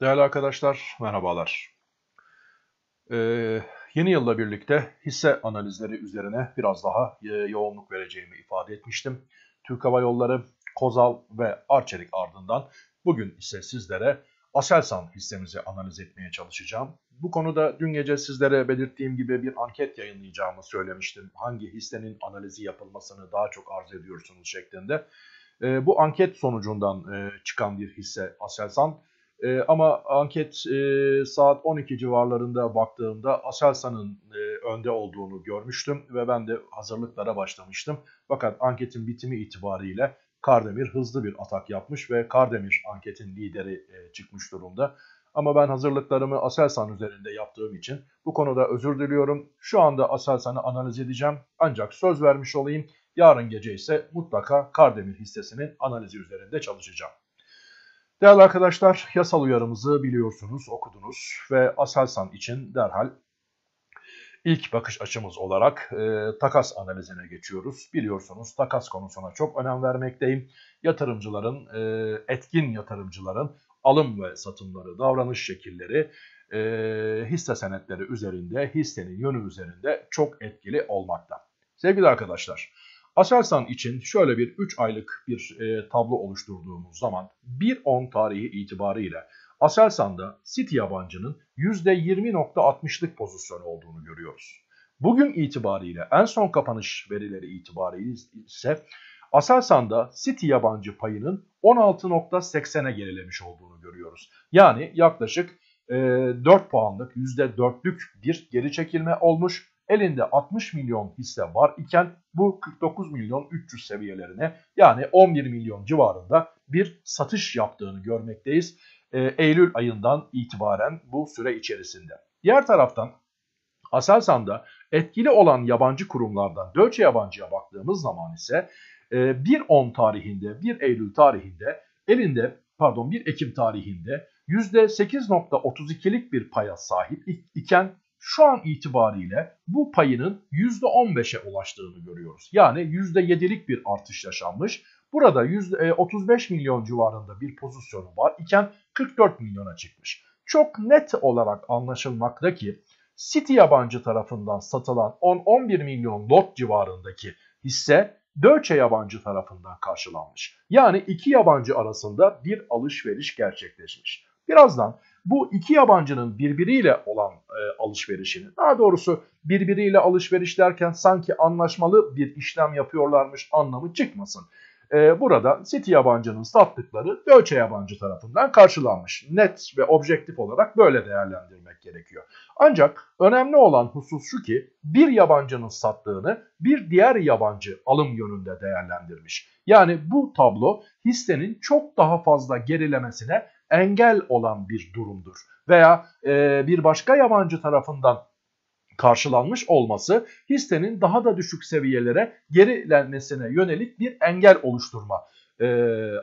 Değerli arkadaşlar, merhabalar. Ee, yeni yılla birlikte hisse analizleri üzerine biraz daha e, yoğunluk vereceğimi ifade etmiştim. Türk Hava Yolları, Kozal ve Arçelik ardından bugün ise sizlere Aselsan hissemizi analiz etmeye çalışacağım. Bu konuda dün gece sizlere belirttiğim gibi bir anket yayınlayacağımı söylemiştim. Hangi hissenin analizi yapılmasını daha çok arz ediyorsunuz şeklinde. E, bu anket sonucundan e, çıkan bir hisse Aselsan. E, ama anket e, saat 12 civarlarında baktığımda Aselsan'ın e, önde olduğunu görmüştüm ve ben de hazırlıklara başlamıştım. Fakat anketin bitimi itibariyle Kardemir hızlı bir atak yapmış ve Kardemir anketin lideri e, çıkmış durumda. Ama ben hazırlıklarımı Aselsan üzerinde yaptığım için bu konuda özür diliyorum. Şu anda Aselsan'ı analiz edeceğim ancak söz vermiş olayım. Yarın gece ise mutlaka Kardemir hissesinin analizi üzerinde çalışacağım. Değerli arkadaşlar yasal uyarımızı biliyorsunuz, okudunuz ve Aselsan için derhal ilk bakış açımız olarak e, takas analizine geçiyoruz. Biliyorsunuz takas konusuna çok önem vermekteyim. Yatırımcıların, e, etkin yatırımcıların alım ve satımları, davranış şekilleri, e, hisse senetleri üzerinde, hissenin yönü üzerinde çok etkili olmakta. Sevgili arkadaşlar, Aselsan için şöyle bir 3 aylık bir e, tablo oluşturduğumuz zaman 1.10 tarihi itibariyle Aselsan'da City yabancının %20.60'lık pozisyon olduğunu görüyoruz. Bugün itibariyle en son kapanış verileri itibariyle ise Aselsan'da City yabancı payının 16.80'e gerilemiş olduğunu görüyoruz. Yani yaklaşık e, 4 puanlık %4'lük bir geri çekilme olmuş elinde 60 milyon hisse var iken bu 49 milyon 300 seviyelerine yani 11 milyon civarında bir satış yaptığını görmekteyiz. E, Eylül ayından itibaren bu süre içerisinde. Diğer taraftan Aselsan'da etkili olan yabancı kurumlardan Deutsche Yabancı'ya baktığımız zaman ise e, 1.10 tarihinde 1 Eylül tarihinde elinde pardon 1 Ekim tarihinde %8.32'lik bir paya sahip iken şu an itibariyle bu payının %15'e ulaştığını görüyoruz. Yani %7'lik bir artış yaşanmış. Burada %35 e, milyon civarında bir pozisyonu var iken 44 milyona çıkmış. Çok net olarak anlaşılmakta ki City yabancı tarafından satılan 10-11 milyon lot civarındaki hisse Deutsche yabancı tarafından karşılanmış. Yani iki yabancı arasında bir alışveriş gerçekleşmiş. Birazdan bu iki yabancının birbiriyle olan e, alışverişini, daha doğrusu birbiriyle alışveriş derken sanki anlaşmalı bir işlem yapıyorlarmış anlamı çıkmasın. E, burada City yabancının sattıkları Deutsche yabancı tarafından karşılanmış. Net ve objektif olarak böyle değerlendirmek gerekiyor. Ancak önemli olan husus şu ki bir yabancının sattığını bir diğer yabancı alım yönünde değerlendirmiş. Yani bu tablo hissenin çok daha fazla gerilemesine engel olan bir durumdur. Veya e, bir başka yabancı tarafından karşılanmış olması hissenin daha da düşük seviyelere gerilenmesine yönelik bir engel oluşturma e,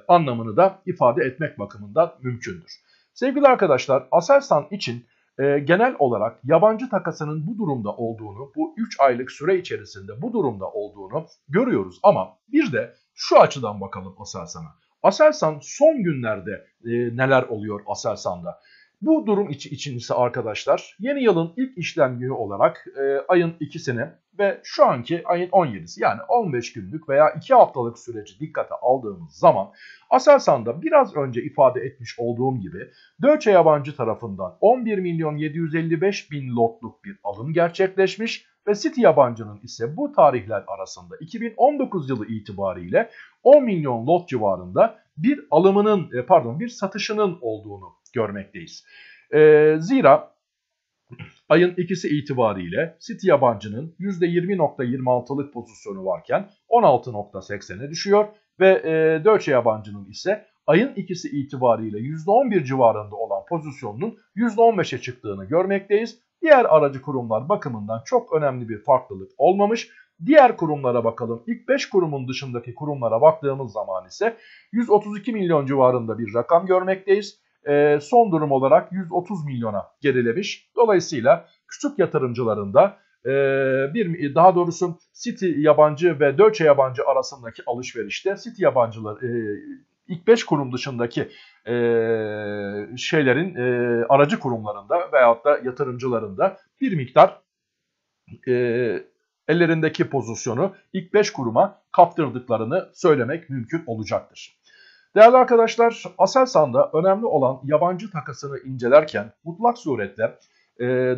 anlamını da ifade etmek bakımından mümkündür. Sevgili arkadaşlar Aselsan için e, genel olarak yabancı takasının bu durumda olduğunu, bu 3 aylık süre içerisinde bu durumda olduğunu görüyoruz. Ama bir de şu açıdan bakalım Aselsan'a. Aselsan son günlerde e, neler oluyor Aselsan'da? Bu durum içi için ise arkadaşlar yeni yılın ilk işlem günü olarak e, ayın ikisini ve şu anki ayın 17'si yani 15 günlük veya 2 haftalık süreci dikkate aldığımız zaman Aselsan'da biraz önce ifade etmiş olduğum gibi Deutsche yabancı tarafından 11 milyon 755 bin lotluk bir alım gerçekleşmiş ve City yabancının ise bu tarihler arasında 2019 yılı itibariyle 10 milyon lot civarında bir alımının e, pardon bir satışının olduğunu görmekteyiz. E, zira ayın ikisi itibariyle City yabancının %20.26'lık pozisyonu varken 16.80'e düşüyor ve e, Deutsche yabancının ise ayın ikisi itibariyle %11 civarında olan pozisyonunun %15'e çıktığını görmekteyiz. Diğer aracı kurumlar bakımından çok önemli bir farklılık olmamış. Diğer kurumlara bakalım. İlk 5 kurumun dışındaki kurumlara baktığımız zaman ise 132 milyon civarında bir rakam görmekteyiz. E, son durum olarak 130 milyona gerilemiş. Dolayısıyla küçük yatırımcıların da e, bir daha doğrusu City yabancı ve Deutsche yabancı arasındaki alışverişte City yabancılar e, ilk 5 kurum dışındaki e, şeylerin e, aracı kurumlarında veyahut da yatırımcılarında bir miktar e, ellerindeki pozisyonu ilk 5 kuruma kaptırdıklarını söylemek mümkün olacaktır. Değerli arkadaşlar, Aselsan'da önemli olan yabancı takasını incelerken mutlak suretle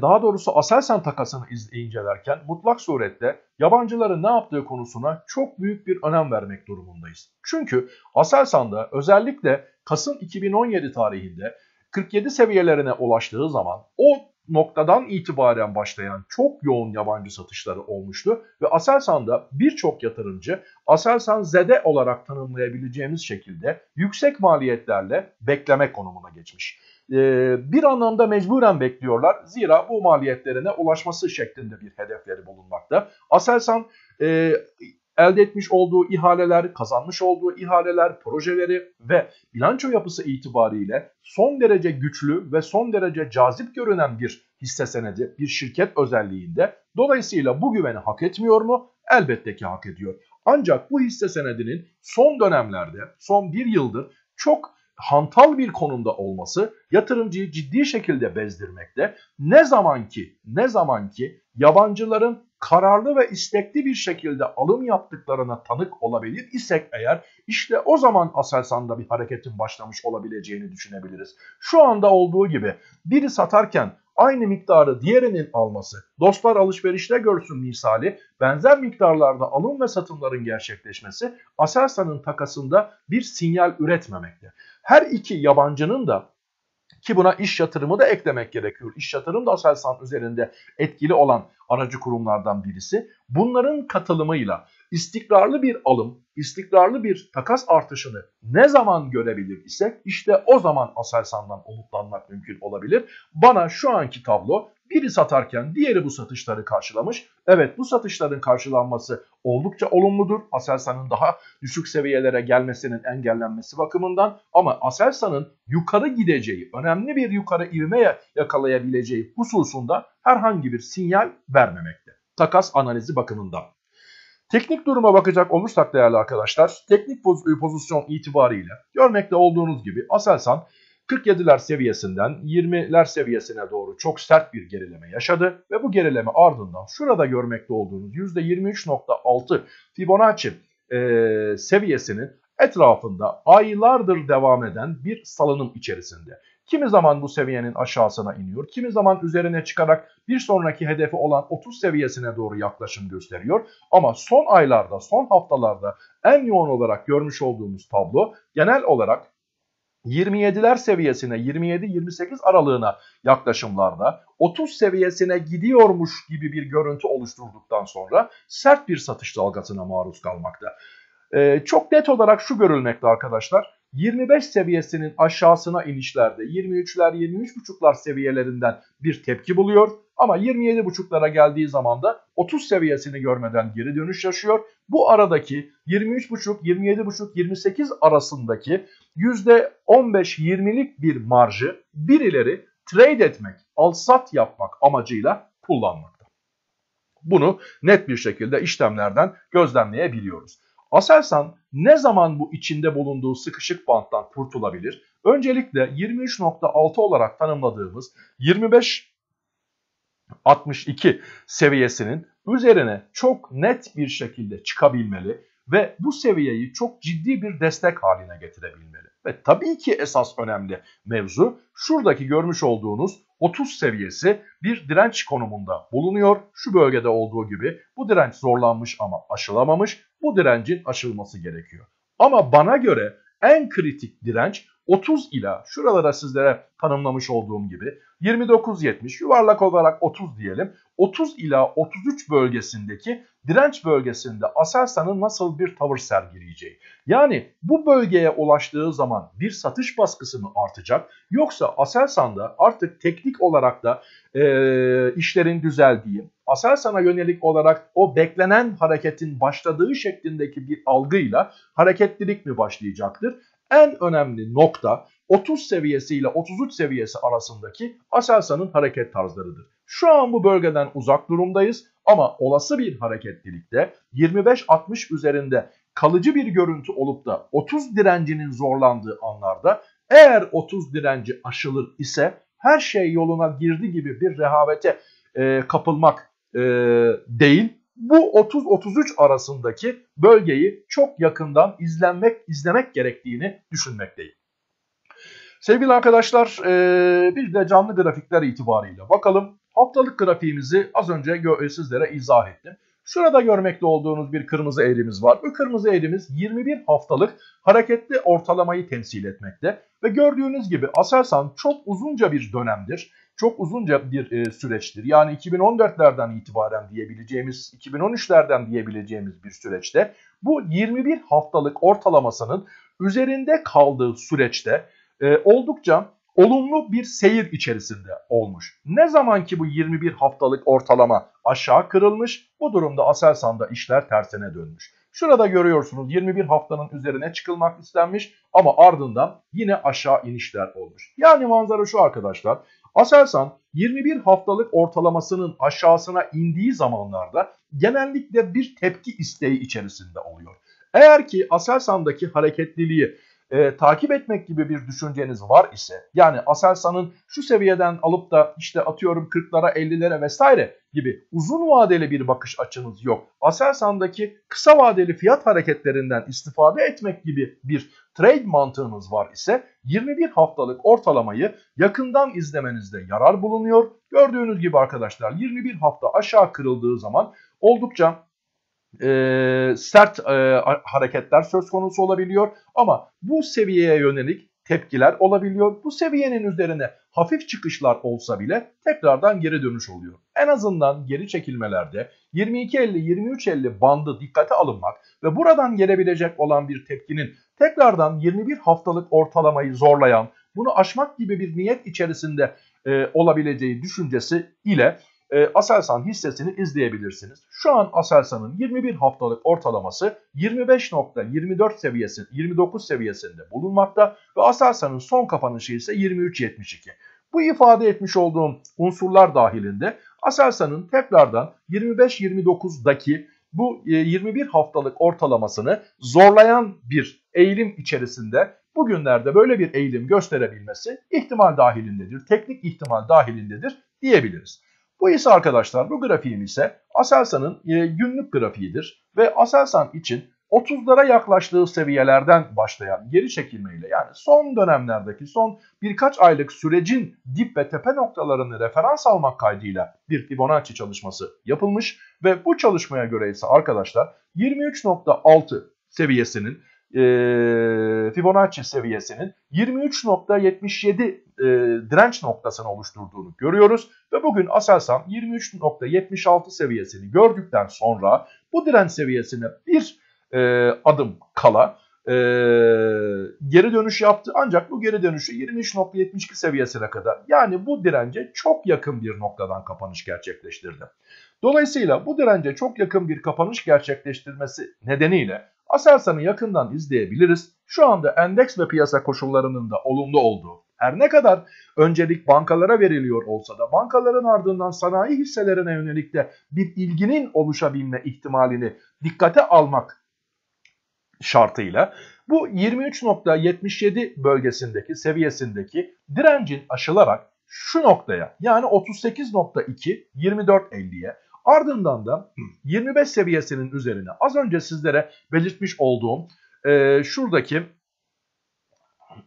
daha doğrusu Aselsan takasını incelerken mutlak surette yabancıların ne yaptığı konusuna çok büyük bir önem vermek durumundayız. Çünkü Aselsan'da özellikle Kasım 2017 tarihinde 47 seviyelerine ulaştığı zaman o noktadan itibaren başlayan çok yoğun yabancı satışları olmuştu ve Aselsan'da birçok yatırımcı Aselsan Zede olarak tanımlayabileceğimiz şekilde yüksek maliyetlerle bekleme konumuna geçmiş. Ee, bir anlamda mecburen bekliyorlar zira bu maliyetlerine ulaşması şeklinde bir hedefleri bulunmakta. Aselsan e, elde etmiş olduğu ihaleler, kazanmış olduğu ihaleler, projeleri ve bilanço yapısı itibariyle son derece güçlü ve son derece cazip görünen bir hisse senedi, bir şirket özelliğinde. Dolayısıyla bu güveni hak etmiyor mu? Elbette ki hak ediyor. Ancak bu hisse senedinin son dönemlerde, son bir yıldır çok hantal bir konumda olması yatırımcıyı ciddi şekilde bezdirmekte. Ne zaman ki ne zaman ki yabancıların kararlı ve istekli bir şekilde alım yaptıklarına tanık olabilir isek eğer işte o zaman Aselsan'da bir hareketin başlamış olabileceğini düşünebiliriz. Şu anda olduğu gibi biri satarken aynı miktarı diğerinin alması, dostlar alışverişte görsün misali, benzer miktarlarda alım ve satımların gerçekleşmesi Aselsan'ın takasında bir sinyal üretmemekte. Her iki yabancının da ki buna iş yatırımı da eklemek gerekiyor. İş yatırım da Aselsan üzerinde etkili olan aracı kurumlardan birisi. Bunların katılımıyla istikrarlı bir alım, istikrarlı bir takas artışını ne zaman görebilir isek işte o zaman Aselsan'dan umutlanmak mümkün olabilir. Bana şu anki tablo biri satarken diğeri bu satışları karşılamış. Evet bu satışların karşılanması oldukça olumludur. Aselsan'ın daha düşük seviyelere gelmesinin engellenmesi bakımından ama Aselsan'ın yukarı gideceği, önemli bir yukarı ivme yakalayabileceği hususunda herhangi bir sinyal vermemekte. Takas analizi bakımından. Teknik duruma bakacak olursak değerli arkadaşlar, teknik pozisyon itibariyle görmekte olduğunuz gibi Aselsan 47'ler seviyesinden 20'ler seviyesine doğru çok sert bir gerileme yaşadı ve bu gerileme ardından şurada görmekte olduğunuz %23.6 Fibonacci e, seviyesinin etrafında aylardır devam eden bir salınım içerisinde. Kimi zaman bu seviyenin aşağısına iniyor, kimi zaman üzerine çıkarak bir sonraki hedefi olan 30 seviyesine doğru yaklaşım gösteriyor. Ama son aylarda, son haftalarda en yoğun olarak görmüş olduğumuz tablo genel olarak 27'ler seviyesine 27-28 aralığına yaklaşımlarda 30 seviyesine gidiyormuş gibi bir görüntü oluşturduktan sonra sert bir satış dalgasına maruz kalmakta. Ee, çok net olarak şu görülmekte arkadaşlar. 25 seviyesinin aşağısına inişlerde 23'ler 23.5'lar seviyelerinden bir tepki buluyor. Ama 27.5'lara geldiği zaman da 30 seviyesini görmeden geri dönüş yaşıyor. Bu aradaki 23.5, 27.5, 28 arasındaki %15-20'lik bir marjı birileri trade etmek, al-sat yapmak amacıyla kullanmakta. Bunu net bir şekilde işlemlerden gözlemleyebiliyoruz. Aselsan ne zaman bu içinde bulunduğu sıkışık banttan kurtulabilir? Öncelikle 23.6 olarak tanımladığımız 25 62 seviyesinin üzerine çok net bir şekilde çıkabilmeli ve bu seviyeyi çok ciddi bir destek haline getirebilmeli. Ve tabii ki esas önemli mevzu şuradaki görmüş olduğunuz 30 seviyesi bir direnç konumunda bulunuyor. Şu bölgede olduğu gibi bu direnç zorlanmış ama aşılamamış. Bu direncin aşılması gerekiyor. Ama bana göre en kritik direnç 30 ila şuralara sizlere tanımlamış olduğum gibi 29-70 yuvarlak olarak 30 diyelim. 30 ila 33 bölgesindeki direnç bölgesinde Aselsan'ın nasıl bir tavır sergileyeceği. Yani bu bölgeye ulaştığı zaman bir satış baskısı mı artacak yoksa Aselsan'da artık teknik olarak da e, işlerin düzeldiği, Aselsan'a yönelik olarak o beklenen hareketin başladığı şeklindeki bir algıyla hareketlilik mi başlayacaktır? En önemli nokta 30 seviyesi ile 33 seviyesi arasındaki Aselsan'ın hareket tarzlarıdır. Şu an bu bölgeden uzak durumdayız ama olası bir hareketlilikte 25-60 üzerinde kalıcı bir görüntü olup da 30 direncinin zorlandığı anlarda eğer 30 direnci aşılır ise her şey yoluna girdi gibi bir rehavete e, kapılmak e, değil. Bu 30-33 arasındaki bölgeyi çok yakından izlenmek izlemek gerektiğini düşünmekteyim. Sevgili arkadaşlar e, bir de canlı grafikler itibariyle bakalım. Haftalık grafiğimizi az önce sizlere izah ettim. Şurada görmekte olduğunuz bir kırmızı eğrimiz var. Bu kırmızı eğrimiz 21 haftalık hareketli ortalamayı temsil etmekte. Ve gördüğünüz gibi Aselsan çok uzunca bir dönemdir. Çok uzunca bir e, süreçtir. Yani 2014'lerden itibaren diyebileceğimiz, 2013'lerden diyebileceğimiz bir süreçte bu 21 haftalık ortalamasının üzerinde kaldığı süreçte e, oldukça olumlu bir seyir içerisinde olmuş. Ne zaman ki bu 21 haftalık ortalama aşağı kırılmış bu durumda Aselsan'da işler tersine dönmüş. Şurada görüyorsunuz 21 haftanın üzerine çıkılmak istenmiş ama ardından yine aşağı inişler olmuş. Yani manzara şu arkadaşlar. Aselsan 21 haftalık ortalamasının aşağısına indiği zamanlarda genellikle bir tepki isteği içerisinde oluyor. Eğer ki Aselsan'daki hareketliliği e, takip etmek gibi bir düşünceniz var ise yani Aselsan'ın şu seviyeden alıp da işte atıyorum 40'lara 50'lere vesaire gibi uzun vadeli bir bakış açınız yok. Aselsan'daki kısa vadeli fiyat hareketlerinden istifade etmek gibi bir trade mantığınız var ise 21 haftalık ortalamayı yakından izlemenizde yarar bulunuyor. Gördüğünüz gibi arkadaşlar 21 hafta aşağı kırıldığı zaman oldukça e, sert e, hareketler söz konusu olabiliyor. Ama bu seviyeye yönelik tepkiler olabiliyor. Bu seviyenin üzerine hafif çıkışlar olsa bile tekrardan geri dönüş oluyor. En azından geri çekilmelerde 22.50-23.50 bandı dikkate alınmak ve buradan gelebilecek olan bir tepkinin tekrardan 21 haftalık ortalamayı zorlayan, bunu aşmak gibi bir niyet içerisinde e, olabileceği düşüncesi ile e, Aselsan hissesini izleyebilirsiniz. Şu an Aselsan'ın 21 haftalık ortalaması 25.24 seviyesi 29 seviyesinde bulunmakta ve Aselsan'ın son kapanışı ise 23.72. Bu ifade etmiş olduğum unsurlar dahilinde Aselsan'ın tekrardan 25-29'daki bu 21 e, haftalık ortalamasını zorlayan bir eğilim içerisinde bugünlerde böyle bir eğilim gösterebilmesi ihtimal dahilindedir. Teknik ihtimal dahilindedir diyebiliriz. Bu ise arkadaşlar bu grafiğim ise Aselsan'ın e, günlük grafiğidir ve Aselsan için 30'lara yaklaştığı seviyelerden başlayan geri çekilmeyle yani son dönemlerdeki son birkaç aylık sürecin dip ve tepe noktalarını referans almak kaydıyla bir Fibonacci çalışması yapılmış ve bu çalışmaya göre ise arkadaşlar 23.6 seviyesinin e, Fibonacci seviyesinin 23.77 e, direnç noktasını oluşturduğunu görüyoruz. Ve bugün Aselsan 23.76 seviyesini gördükten sonra bu direnç seviyesine bir e, adım kala e, geri dönüş yaptı. Ancak bu geri dönüşü 23.72 seviyesine kadar yani bu dirence çok yakın bir noktadan kapanış gerçekleştirdi. Dolayısıyla bu dirence çok yakın bir kapanış gerçekleştirmesi nedeniyle Aselsan'ı yakından izleyebiliriz. Şu anda endeks ve piyasa koşullarının da olumlu olduğu, her ne kadar öncelik bankalara veriliyor olsa da bankaların ardından sanayi hisselerine yönelik de bir ilginin oluşabilme ihtimalini dikkate almak şartıyla bu 23.77 bölgesindeki seviyesindeki direncin aşılarak şu noktaya yani 38.2 24.50'ye Ardından da 25 seviyesinin üzerine az önce sizlere belirtmiş olduğum e, şuradaki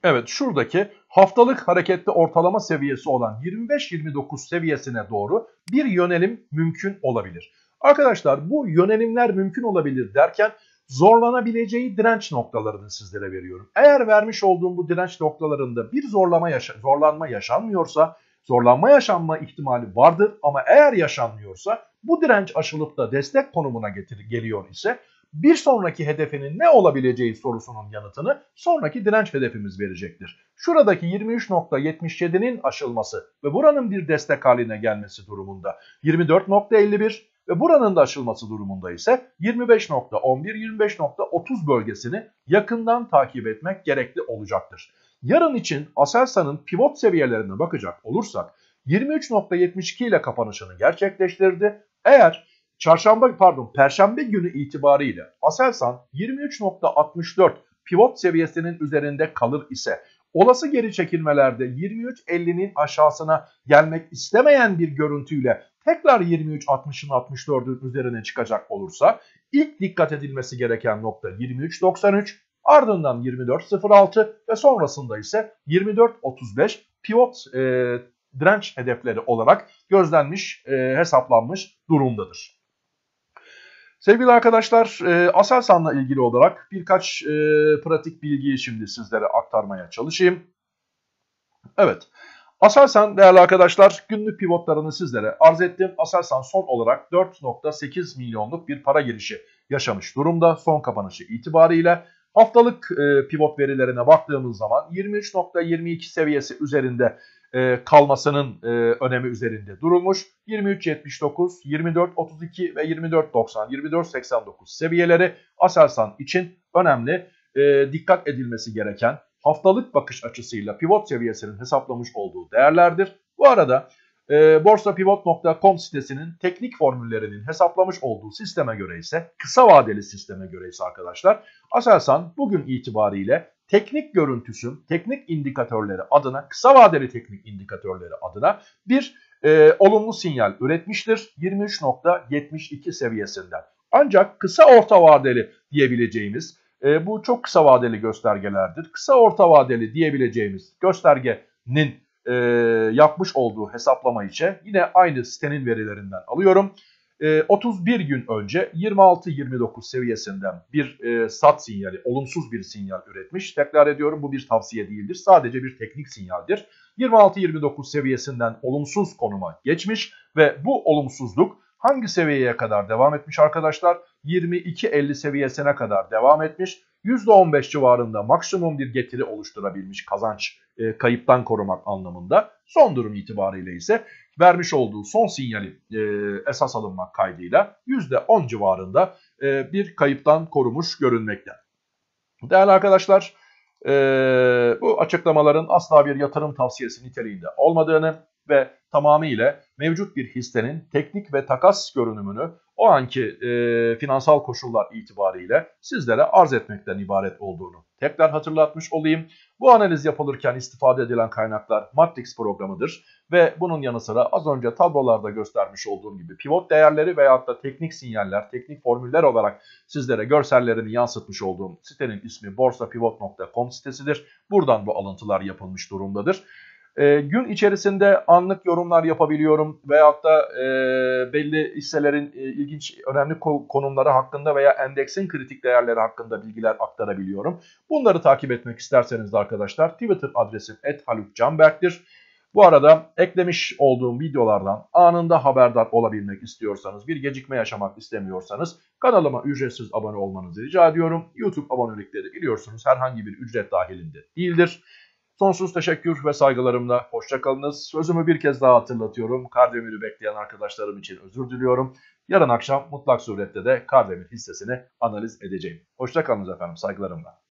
evet şuradaki haftalık hareketli ortalama seviyesi olan 25-29 seviyesine doğru bir yönelim mümkün olabilir. Arkadaşlar bu yönelimler mümkün olabilir derken zorlanabileceği direnç noktalarını sizlere veriyorum. Eğer vermiş olduğum bu direnç noktalarında bir zorlama yaşa zorlanma yaşanmıyorsa zorlanma yaşanma ihtimali vardır ama eğer yaşanmıyorsa bu direnç aşılıp da destek konumuna getir geliyor ise bir sonraki hedefinin ne olabileceği sorusunun yanıtını sonraki direnç hedefimiz verecektir. Şuradaki 23.77'nin aşılması ve buranın bir destek haline gelmesi durumunda 24.51 ve buranın da aşılması durumunda ise 25.11-25.30 bölgesini yakından takip etmek gerekli olacaktır. Yarın için Aselsan'ın pivot seviyelerine bakacak olursak 23.72 ile kapanışını gerçekleştirdi. Eğer çarşamba pardon perşembe günü itibariyle Aselsan 23.64 pivot seviyesinin üzerinde kalır ise olası geri çekilmelerde 23.50'nin aşağısına gelmek istemeyen bir görüntüyle tekrar 23.60'ın 64'ün üzerine çıkacak olursa ilk dikkat edilmesi gereken nokta 23.93 ardından 24.06 ve sonrasında ise 24.35 pivot e, direnç hedefleri olarak gözlenmiş, e, hesaplanmış durumdadır. Sevgili arkadaşlar, e, Aselsan'la ilgili olarak birkaç e, pratik bilgiyi şimdi sizlere aktarmaya çalışayım. Evet, Aselsan değerli arkadaşlar günlük pivotlarını sizlere arz ettim. Aselsan son olarak 4.8 milyonluk bir para girişi yaşamış durumda son kapanışı itibariyle. Haftalık e, pivot verilerine baktığımız zaman 23.22 seviyesi üzerinde e, kalmasının e, önemi üzerinde durulmuş. 23.79, 24.32 ve 24.90, 24.89 seviyeleri Aselsan için önemli e, dikkat edilmesi gereken haftalık bakış açısıyla pivot seviyesinin hesaplamış olduğu değerlerdir. Bu arada e, borsapivot.com sitesinin teknik formüllerinin hesaplamış olduğu sisteme göre ise kısa vadeli sisteme göre ise arkadaşlar Aselsan bugün itibariyle teknik görüntüsü, teknik indikatörleri adına, kısa vadeli teknik indikatörleri adına bir e, olumlu sinyal üretmiştir 23.72 seviyesinden. Ancak kısa orta vadeli diyebileceğimiz e, bu çok kısa vadeli göstergelerdir. Kısa orta vadeli diyebileceğimiz göstergenin e, yapmış olduğu hesaplama içe yine aynı sitenin verilerinden alıyorum. E, 31 gün önce 26-29 seviyesinden bir e, sat sinyali, olumsuz bir sinyal üretmiş. Tekrar ediyorum bu bir tavsiye değildir. Sadece bir teknik sinyaldir. 26-29 seviyesinden olumsuz konuma geçmiş ve bu olumsuzluk hangi seviyeye kadar devam etmiş arkadaşlar? 22.50 seviyesine kadar devam etmiş. %15 civarında maksimum bir getiri oluşturabilmiş kazanç e, kayıptan korumak anlamında. Son durum itibariyle ise vermiş olduğu son sinyali e, esas alınmak kaydıyla %10 civarında e, bir kayıptan korumuş görünmekte. Değerli arkadaşlar e, bu açıklamaların asla bir yatırım tavsiyesi niteliğinde olmadığını ve tamamıyla mevcut bir hissenin teknik ve takas görünümünü o anki e, finansal koşullar itibariyle sizlere arz etmekten ibaret olduğunu tekrar hatırlatmış olayım. Bu analiz yapılırken istifade edilen kaynaklar Matrix programıdır ve bunun yanı sıra az önce tablolarda göstermiş olduğum gibi pivot değerleri veyahut da teknik sinyaller, teknik formüller olarak sizlere görsellerini yansıtmış olduğum sitenin ismi borsapivot.com sitesidir. Buradan bu alıntılar yapılmış durumdadır. E, gün içerisinde anlık yorumlar yapabiliyorum veyahut da e, belli hisselerin e, ilginç önemli konumları hakkında veya endeksin kritik değerleri hakkında bilgiler aktarabiliyorum. Bunları takip etmek isterseniz de arkadaşlar Twitter adresim @halukcanberk'tir. Bu arada eklemiş olduğum videolardan anında haberdar olabilmek istiyorsanız, bir gecikme yaşamak istemiyorsanız kanalıma ücretsiz abone olmanızı rica ediyorum. YouTube abonelikleri biliyorsunuz herhangi bir ücret dahilinde değildir. Sonsuz teşekkür ve saygılarımla hoşçakalınız. Sözümü bir kez daha hatırlatıyorum. Kardemir'i bekleyen arkadaşlarım için özür diliyorum. Yarın akşam mutlak surette de Kardemir hissesini analiz edeceğim. Hoşçakalınız efendim saygılarımla.